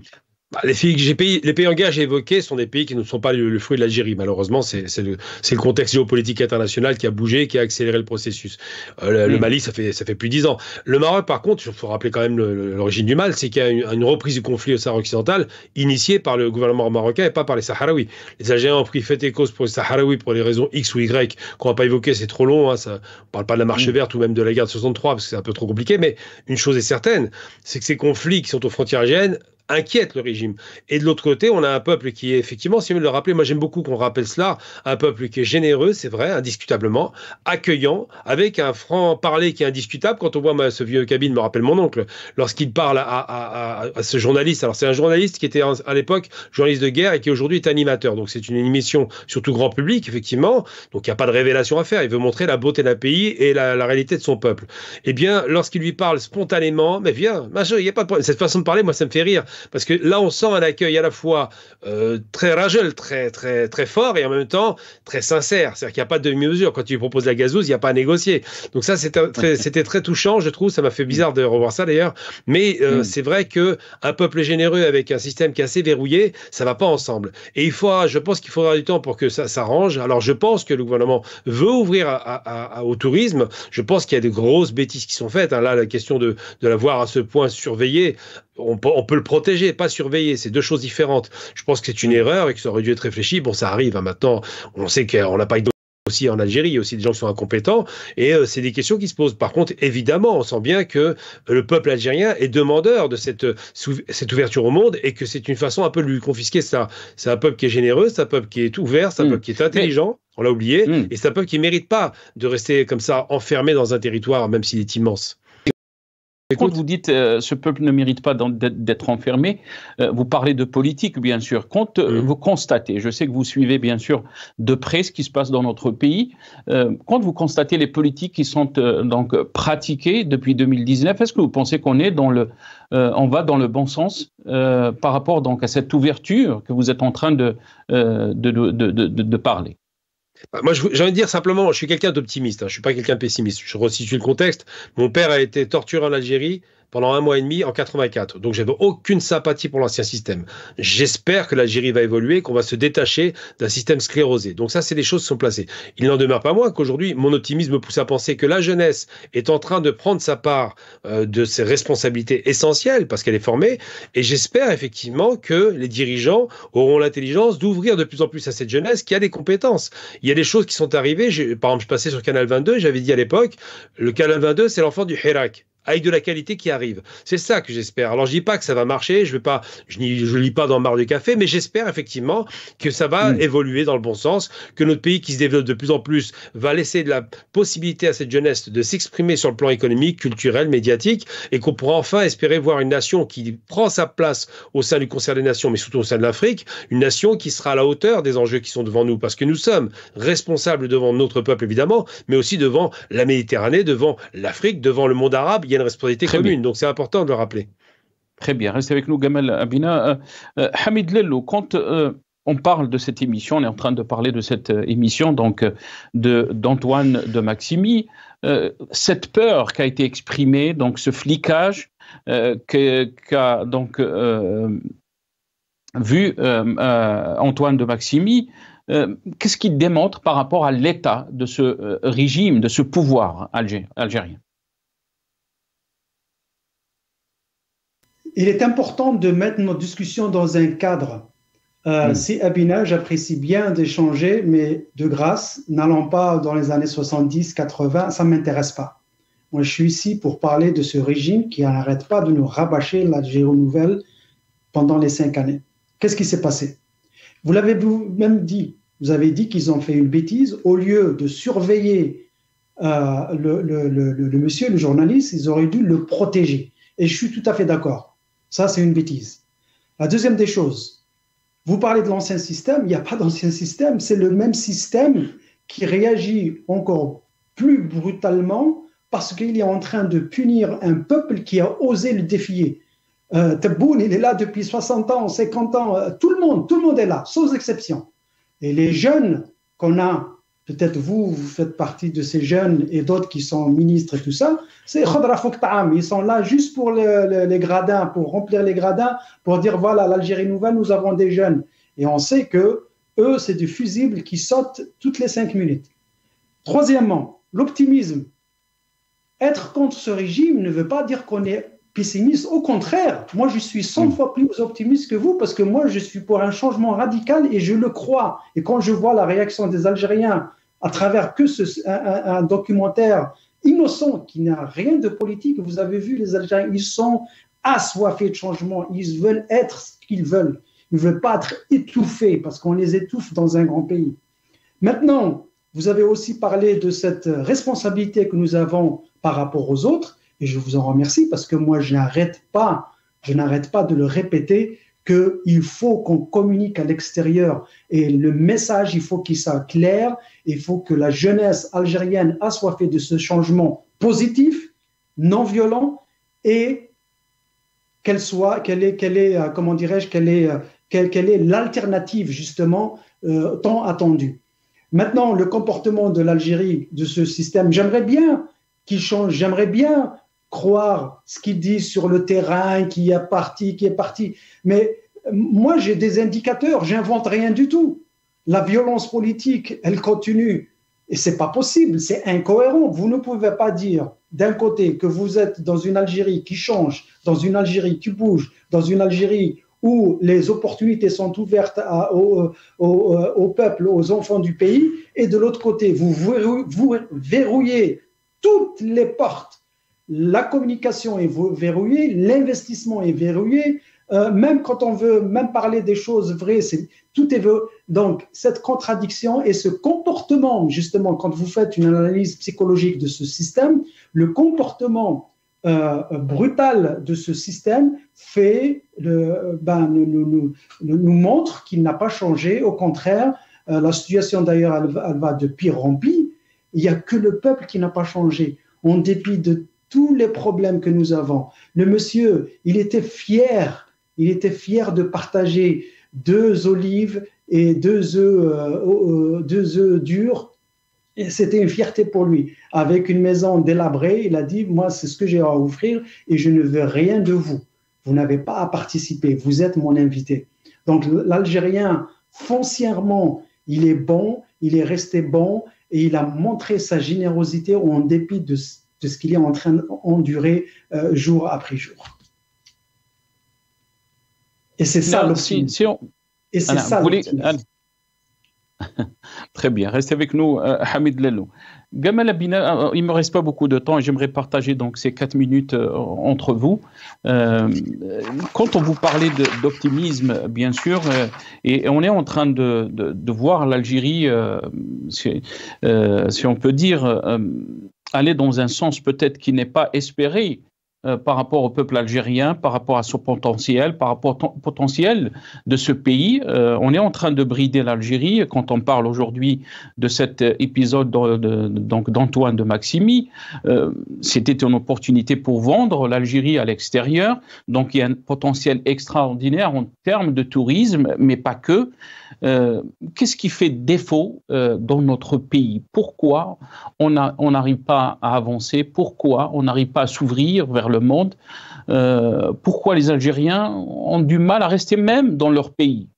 Bah, les, pays, les pays en guerre j'ai évoqués sont des pays qui ne sont pas le, le fruit de l'Algérie. Malheureusement, c'est le, le contexte géopolitique international qui a bougé, qui a accéléré le processus. Euh, le, le Mm. Mali, ça fait, ça fait plus de dix ans. Le Maroc, par contre, il faut rappeler quand même l'origine du mal, c'est qu'il y a une, une reprise du conflit au Sahara occidental initiée par le gouvernement marocain et pas par les Sahraouis. Les Algériens ont pris fait et cause pour les Sahraouis pour des raisons X ou Y qu'on va pas évoquer, c'est trop long. Hein, ça, on parle pas de la marche Mm. verte ou même de la guerre de 63 parce que c'est un peu trop compliqué. Mais une chose est certaine, c'est que ces conflits qui sont aux frontières algériennes inquiètent le régime. Et de l'autre côté, on a un peuple qui est effectivement, si vous le rappelez, moi j'aime beaucoup qu'on rappelle cela, un peuple qui est généreux, c'est vrai, indiscutablement, accueillant, avec un franc-parler qui est indiscutable. Quand on voit ce vieux cabine, me rappelle mon oncle, lorsqu'il parle à, ce journaliste, alors c'est un journaliste qui était à l'époque journaliste de guerre et qui aujourd'hui est animateur. Donc c'est une émission surtout grand public, effectivement. Donc il n'y a pas de révélation à faire. Il veut montrer la beauté d'un pays et la, la réalité de son peuple. Eh bien, lorsqu'il lui parle spontanément, mais viens, il n'y a pas de problème. Cette façon de parler, moi, ça me fait rire. Parce que là, on sent un accueil à la fois euh, très rageux, très, très, très fort et en même temps très sincère. C'est-à-dire qu'il n'y a pas de demi-mesure. Quand tu lui proposes la gazouse, il n'y a pas à négocier. Donc ça, c'était très, touchant, je trouve. Ça m'a fait bizarre de revoir ça d'ailleurs. Mais euh, Mm. c'est vrai que un peuple généreux avec un système qui est assez verrouillé, ça va pas ensemble. Et il faut, je pense qu'il faudra du temps pour que ça s'arrange. Alors je pense que le gouvernement veut ouvrir à- à- à- au tourisme. Je pense qu'il y a des grosses bêtises qui sont faites. hein. Là, la question de, de l'avoir à ce point surveillé, on peut, on peut le protéger, pas surveiller. C'est deux choses différentes. Je pense que c'est une erreur et que ça aurait dû être réfléchi. Bon, ça arrive hein, maintenant. On sait qu'on n'a pas eu aussi en Algérie, il y a aussi des gens qui sont incompétents, et euh, c'est des questions qui se posent. Par contre, évidemment, on sent bien que le peuple algérien est demandeur de cette, euh, cette ouverture au monde, et que c'est une façon un peu de lui confisquer ça. C'est un peuple qui est généreux, c'est un peuple qui est ouvert, c'est un Mm. peuple qui est intelligent, on l'a oublié, Mm. et c'est un peuple qui mérite pas de rester comme ça enfermé dans un territoire, même s'il est immense. Quand vous dites euh, ce peuple ne mérite pas d'être enfermé, euh, vous parlez de politique, bien sûr. Quand euh, Mhm. vous constatez, je sais que vous suivez bien sûr de près ce qui se passe dans notre pays, euh, quand vous constatez les politiques qui sont euh, donc pratiquées depuis 2019, est-ce que vous pensez qu'on est dans le, euh, on va dans le bon sens euh, par rapport donc à cette ouverture que vous êtes en train de euh, de, de, de, parler? Moi, je- j'ai envie de dire simplement, je suis quelqu'un d'optimiste, hein, je suis pas quelqu'un de pessimiste. Je resitue le contexte. Mon père a été torturé en Algérie pendant un mois et demi en 84. Donc, j'avais aucune sympathie pour l'ancien système. J'espère que l'Algérie va évoluer, qu'on va se détacher d'un système sclérosé. Donc, ça, c'est des choses qui sont placées. Il n'en demeure pas moins qu'aujourd'hui, mon optimisme me pousse à penser que la jeunesse est en train de prendre sa part euh, de ses responsabilités essentielles parce qu'elle est formée. Et j'espère effectivement que les dirigeants auront l'intelligence d'ouvrir de plus en plus à cette jeunesse qui a des compétences. Il y a des choses qui sont arrivées. Par exemple, je passais sur Canal 22, j'avais dit à l'époque, le Canal 22, c'est l'enfant du Hirak avec de la qualité qui arrive. C'est ça que j'espère. Alors je dis pas que ça va marcher, je vais pas, je n'y je lis pas dans le mar du café, mais j'espère effectivement que ça va Mm. évoluer dans le bon sens, que notre pays qui se développe de plus en plus va laisser de la possibilité à cette jeunesse de s'exprimer sur le plan économique, culturel, médiatique, et qu'on pourra enfin espérer voir une nation qui prend sa place au sein du concert des nations, mais surtout au sein de l'Afrique, une nation qui sera à la hauteur des enjeux qui sont devant nous, parce que nous sommes responsables devant notre peuple évidemment, mais aussi devant la Méditerranée, devant l'Afrique, devant le monde arabe. Il y a une responsabilité Très commune, donc c'est important de le rappeler. Très bien, restez avec nous, Gamal Abina. Euh, euh, Hamid Lello, quand euh, on parle de cette émission, on est en train de parler de cette émission donc de d'Antoine de Maximi, euh, cette peur qui a été exprimée, donc ce flicage euh, qu'a donc euh, vu Antoine de Maximi, qu'est-ce qu'il démontre par rapport à l'état de ce régime, de ce pouvoir algé- algérien? Il est important de mettre notre discussion dans un cadre. Euh, Mm. Si Abina, j'apprécie bien d'échanger, mais de grâce, n'allons pas dans les années 70, 80, ça ne m'intéresse pas. Moi, je suis ici pour parler de ce régime qui n'arrête pas de nous rabâcher la géo-nouvelle pendant les cinq années. Qu'est-ce qui s'est passé? Vous l'avez vous-même dit. Vous avez dit qu'ils ont fait une bêtise. Au lieu de surveiller euh, le, le- le- le- le monsieur, le journaliste, ils auraient dû le protéger. Et je suis tout à fait d'accord. Ça, c'est une bêtise. La deuxième des choses, Vous parlez de l'ancien système, il n'y a pas d'ancien système, c'est le même système qui réagit encore plus brutalement parce qu'il est en train de punir un peuple qui a osé le défier. Euh, Tebboune, il est là depuis 60 ans, 50 ans, euh, tout le monde, tout le monde est là, sans exception. Et les jeunes qu'on a, peut-être vous, vous faites partie de ces jeunes et d'autres qui sont ministres et tout ça, c'est. Ils sont là juste pour les gradins, pour remplir les gradins, pour dire voilà, l'Algérie nouvelle, nous avons des jeunes. Et on sait que eux, c'est du fusible qui saute toutes les cinq minutes. Troisièmement, l'optimisme. Être contre ce régime ne veut pas dire qu'on est pessimiste. Au contraire, moi, je suis 100 fois plus optimiste que vous parce que moi, je suis pour un changement radical et je le crois. Et quand je vois la réaction des Algériens à travers que ce, un, documentaire innocent qui n'a rien de politique, vous avez vu, les Algériens, ils sont assoiffés de changement. Ils veulent être ce qu'ils veulent. Ils ne veulent pas être étouffés parce qu'on les étouffe dans un grand pays. Maintenant, vous avez aussi parlé de cette responsabilité que nous avons par rapport aux autres. Et je vous en remercie parce que moi, je n'arrête pas, je n'arrête pas de le répéter qu'il faut qu'on communique à l'extérieur et le message, il faut qu'il soit clair. Il faut que la jeunesse algérienne assoiffée de ce changement positif, non violent et qu'elle soit, qu'elle est, qu'elle est, euh, comment dirais-je, qu'elle est, euh, quelle, est l'alternative justement euh, tant attendue. Maintenant, le comportement de l'Algérie, de ce système, j'aimerais bien qu'il change, j'aimerais bien croire ce qu'il dit sur le terrain, qui est parti, qui est parti. Mais moi, j'ai des indicateurs, j'invente rien du tout. La violence politique, elle continue. Et c'est pas possible, c'est incohérent. Vous ne pouvez pas dire d'un côté que vous êtes dans une Algérie qui change, dans une Algérie qui bouge, dans une Algérie où les opportunités sont ouvertes au, au, peuple, aux enfants du pays, et de l'autre côté, vous verrouillez toutes les portes la communication est verrouillée, l'investissement est verrouillé, euh, même quand on veut même parler des choses vraies, tout est donc cette contradiction et ce comportement justement quand vous faites une analyse psychologique de ce système, le comportement euh, brutal de ce système fait ben, nous, nous, montre qu'il n'a pas changé. Au contraire, euh, la situation d'ailleurs elle, elle, va de pire en pire. Il n'y a que le peuple qui n'a pas changé en dépit de tous les problèmes que nous avons. Le monsieur, il était fier, il était fier de partager deux olives et deux œufs, euh, euh, deux durs. C'était une fierté pour lui. Avec une maison délabrée, il a dit, moi, c'est ce que j'ai à offrir et je ne veux rien de vous. Vous n'avez pas à participer. Vous êtes mon invité. Donc, l'Algérien, foncièrement, il est bon, il est resté bon et il a montré sa générosité en dépit de de ce qu'il est en train d'endurer euh, jour après jour. Et c'est ça l'optimisme. Et c'est ça Très bien, restez avec nous, euh, Hamid Lello. Gamal Abina, euh, il ne me reste pas beaucoup de temps et j'aimerais partager donc ces quatre minutes entre vous. quand on vous parlait d'optimisme, bien sûr, et on est en train de, de voir l'Algérie, si, si, on peut dire, aller dans un sens peut-être qui n'est pas espéré euh, par rapport au peuple algérien, par rapport à son potentiel, par rapport au potentiel de ce pays. Euh, on est en train de brider l'Algérie quand on parle aujourd'hui de cet épisode d'Antoine de, Maximi. Euh, c'était une opportunité pour vendre l'Algérie à l'extérieur. Donc il y a un potentiel extraordinaire en termes de tourisme, mais pas que. Qu'est-ce qui fait défaut dans notre pays? Pourquoi on n'arrive pas à avancer? Pourquoi on n'arrive pas à s'ouvrir vers le monde. Euh, pourquoi les Algériens ont du mal à rester même dans leur pays?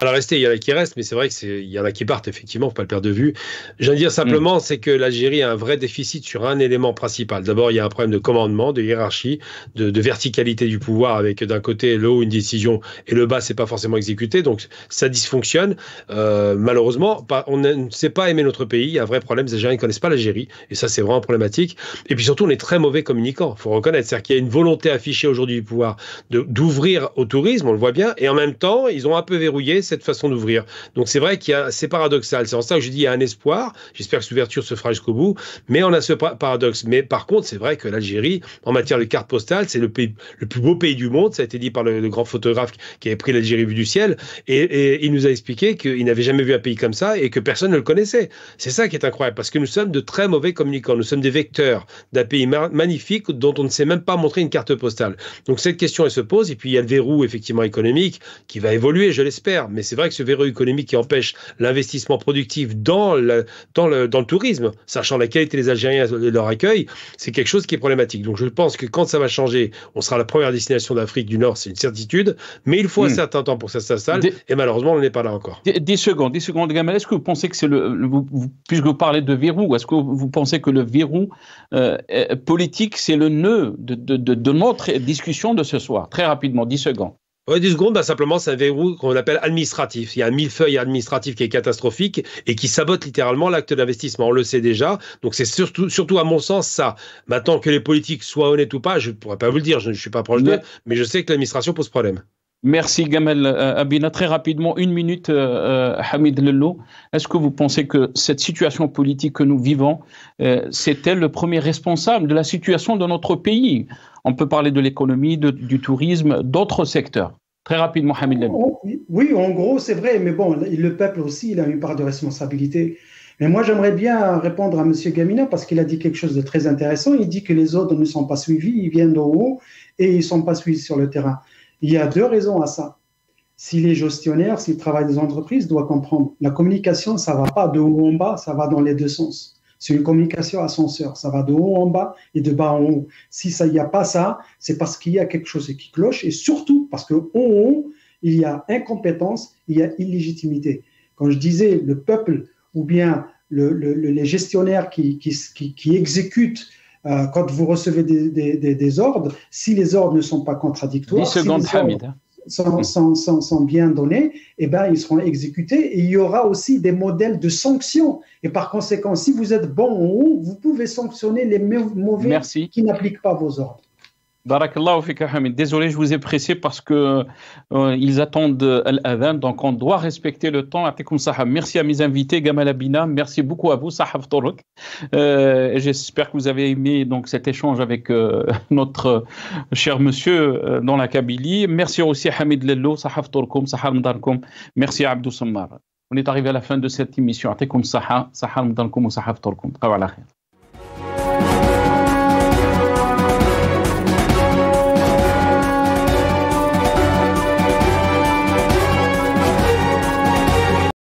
Alors rester, il y en a qui restent, mais c'est vrai qu'il y en a qui partent, effectivement, faut pas le perdre de vue. Je veux dire simplement, mm. c'est que l'Algérie a un vrai déficit sur un élément principal. D'abord, il y a un problème de commandement, de hiérarchie, de, de verticalité du pouvoir, avec d'un côté le haut une décision et le bas c'est pas forcément exécuté, donc ça dysfonctionne. Euh, malheureusement, on ne sait pas aimer notre pays. Il y a un vrai problème. Les Algériens ne connaissent pas l'Algérie, et ça c'est vraiment problématique. Et puis surtout, on est très mauvais communicants. Faut reconnaître, c'est-à-dire qu'il y a une volonté affichée aujourd'hui du pouvoir d'ouvrir au tourisme, on le voit bien, et en même temps, ils ont un peu verrouillé cette façon d'ouvrir. Donc c'est vrai qu'il y a, c'est paradoxal. C'est en ça que je dis il y a un espoir. J'espère que cette ouverture se fera jusqu'au bout. Mais on a ce paradoxe. Mais par contre, c'est vrai que l'Algérie, en matière de carte postale, c'est le pays, le plus beau pays du monde. Ça a été dit par le, grand photographe qui avait pris l'Algérie vue du ciel. Et, il nous a expliqué qu'il n'avait jamais vu un pays comme ça et que personne ne le connaissait. C'est ça qui est incroyable parce que nous sommes de très mauvais communicants. Nous sommes des vecteurs d'un pays magnifique dont on ne sait même pas montrer une carte postale. Donc cette question, elle se pose. Et puis il y a le verrou, effectivement, économique qui va évoluer, je l'espère. Mais c'est vrai que ce verrou économique qui empêche l'investissement productif dans le, dans, le, dans le tourisme, sachant la qualité des Algériens et leur accueil, c'est quelque chose qui est problématique. Donc je pense que quand ça va changer, on sera la première destination d'Afrique du Nord, c'est une certitude. Mais il faut un hmm. certain temps pour que ça s'installe. Et malheureusement, on n'est pas là encore. 10 secondes, 10 secondes, Gamal. Est-ce que vous pensez que c'est le, puisque vous parlez de verrou, est-ce que vous pensez que le verrou euh, politique, c'est le nœud de, de, de notre discussion de ce soir? Très rapidement, 10 secondes. Oui, 10 secondes, bah, simplement, c'est un verrou qu'on appelle administratif. Il y a un millefeuille administratif qui est catastrophique et qui sabote littéralement l'acte d'investissement. On le sait déjà. Donc, c'est surtout, surtout, à mon sens, ça. Maintenant, que les politiques soient honnêtes ou pas, je ne pourrais pas vous le dire. Je ne suis pas proche d'eux, mais je sais que l'administration pose problème. Merci Gamel euh, Abina. Très rapidement, une minute, euh, euh, Hamid Lello. Est-ce que vous pensez que cette situation politique que nous vivons, c'est-elle le premier responsable de la situation de notre pays? On peut parler de l'économie, du tourisme, d'autres secteurs. Très rapidement, Hamid Lello. Oui, en gros, c'est vrai, mais bon, le peuple aussi, il a une part de responsabilité. Mais moi, j'aimerais bien répondre à M. Gamina parce qu'il a dit quelque chose de très intéressant. Il dit que les autres ne sont pas suivis, ils viennent d'en haut et ils ne sont pas suivis sur le terrain. Il y a deux raisons à ça. Si les gestionnaires, si le travail des entreprises doit comprendre, la communication, ça va pas de haut en bas, ça va dans les deux sens. C'est une communication ascenseur, ça va de haut en bas et de bas en haut. Si ça n'y a pas ça, c'est parce qu'il y a quelque chose qui cloche et surtout parce que en haut, il y a incompétence, il y a illégitimité. Quand je disais le peuple ou bien les gestionnaires qui exécutent euh, quand vous recevez des, ordres, si les ordres ne sont pas contradictoires, si les ordres sont, bien donnés, eh ben, ils seront exécutés et il y aura aussi des modèles de sanctions. Et par conséquent, si vous êtes bon ou vous pouvez sanctionner les mauvais qui n'appliquent pas vos ordres. Barakallahu Hamid. Désolé, je vous ai pressé parce que euh, ils attendent l'adhan, donc on doit respecter le temps. Merci à mes invités, Gamal Abina. Merci beaucoup à vous, Sahaf Torok. Euh, J'espère que vous avez aimé donc cet échange avec euh, notre cher monsieur euh, dans la Kabylie. Merci aussi à Hamid Lello, Sahaf Torkom, Sahar Mdarkom. Merci à Abdou Sammar. On est arrivé à la fin de cette émission. Sahar Mdarkom ou Sahaf Torkom.